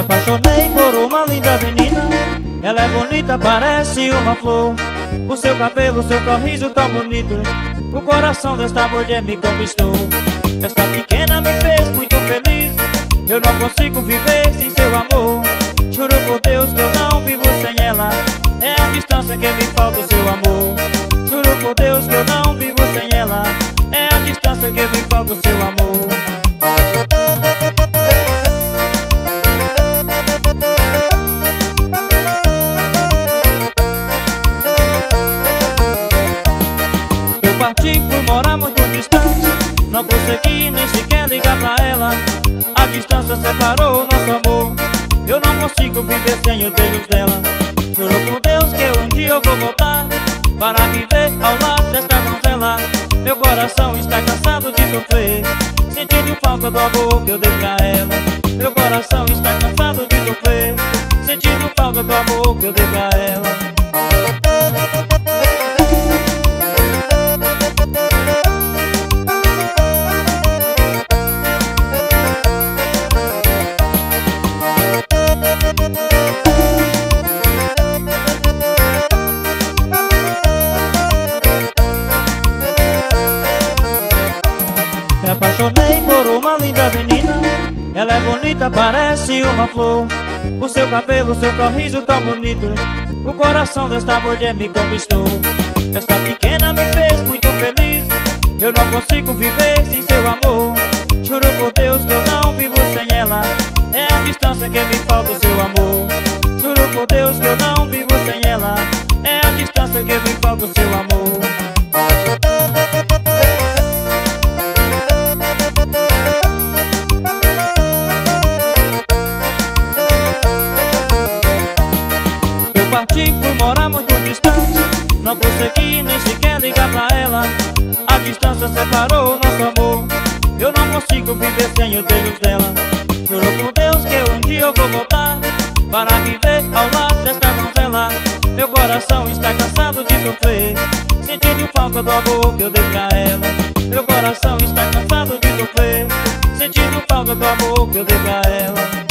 apaixonei por uma linda menina. Ela é bonita, parece uma flor. O seu cabelo, seu sorriso tão bonito. O coração desta mulher me conquistou. Esta pequena me fez muito feliz. Eu não consigo viver sem seu amor. Juro por Deus que eu não vivo sem ela. É a distância que me falta o seu amor. Juro por Deus que eu não vivo sem ela. É a distância que me falta o seu amor. Parti, fui morar muito distante. Não consegui nem sequer ligar pra ela. A distância separou nosso amor. Eu não consigo viver sem os beijos dela. Juro por Deus que um dia eu vou voltar Para viver ao lado desta donzela Meu coração está cansado de sofrer. Sentindo falta do amor que eu dei pra ela. Meu coração está cansado de sofrer. Sentindo falta do amor que eu dei pra ela Ela é bonita, parece uma flor. O seu cabelo, seu sorriso tão bonito. O coração desta mulher me conquistou. Esta pequena me fez muito feliz. Eu não consigo viver sem seu amor. Juro por Deus que eu não vivo sem ela. É a distância que me falta o seu amor. Juro por Deus que eu não vivo sem ela. É a distância que me falta o seu amor parti, fui morar muito distante Não consegui nem sequer ligar pra ela. A distância separou nosso amor. Eu não consigo viver sem os beijos dela. Juro por Deus que um dia eu vou voltar Para viver ao lado desta donzela. Meu coração está cansado de sofrer. Sentindo falta do amor que eu dei pra ela. Meu coração está cansado de sofrer. Sentindo falta do amor que eu dei pra ela